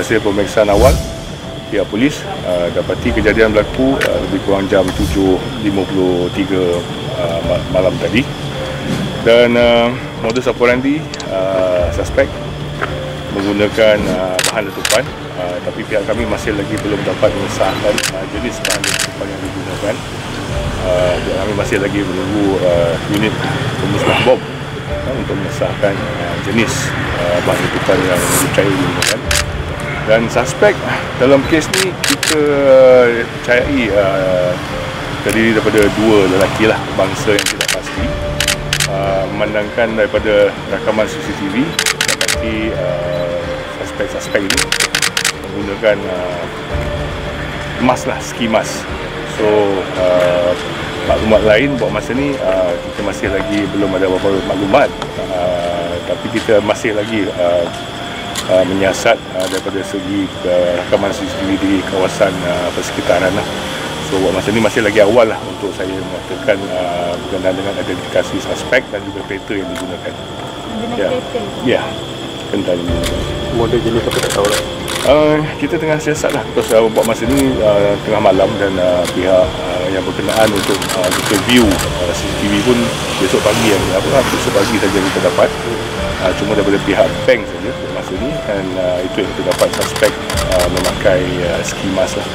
hasil pemeriksaan awal pihak polis uh, dapati kejadian berlaku uh, lebih kurang jam 7.53 uh, malam tadi. Dan uh, modus operandi uh, suspek menggunakan uh, bahan letupan uh, tapi pihak kami masih lagi belum dapat mengesahkan uh, jenis bahan letupan yang digunakan. Uh, kami masih lagi menunggu uh, unit pemusnah bom uh, untuk mengesahkan uh, jenis uh, bahan letupan yang dipercayai digunakan dan suspek dalam kes ni kita percayai uh, terdiri daripada dua lelaki lah bangsa yang tidak pasti. Uh, memandangkan daripada rakaman CCTV dapati uh, suspek-suspek ini menggunakan uh, emas lah, ski mask so uh, maklumat lain buat masa ni uh, kita masih lagi belum ada beberapa maklumat. Uh, tapi kita masih lagi uh, uh, menyiasat uh, daripada segi uh, rakaman CCTV di kawasan uh, persekitaran lah. So buat masa ni masih lagi awal lah untuk saya mengatakan uh, berkenaan dengan identifikasi suspek dan juga kereta yang digunakan. Guna Ya. kereta. Ya, kental ini. Model jenis apa tak tahu lah. Uh, kita tengah siasat lah Terus uh, buat masa ni uh, tengah malam dan uh, pihak uh, yang berkenaan untuk uh, kita view uh, CCTV pun besok pagi yang apa lah, besok pagi saja kita dapat uh, cuma daripada pihak bank saja masa ni. Dan uh, itu yang kita dapat suspek uh, memakai uh, ski mask lah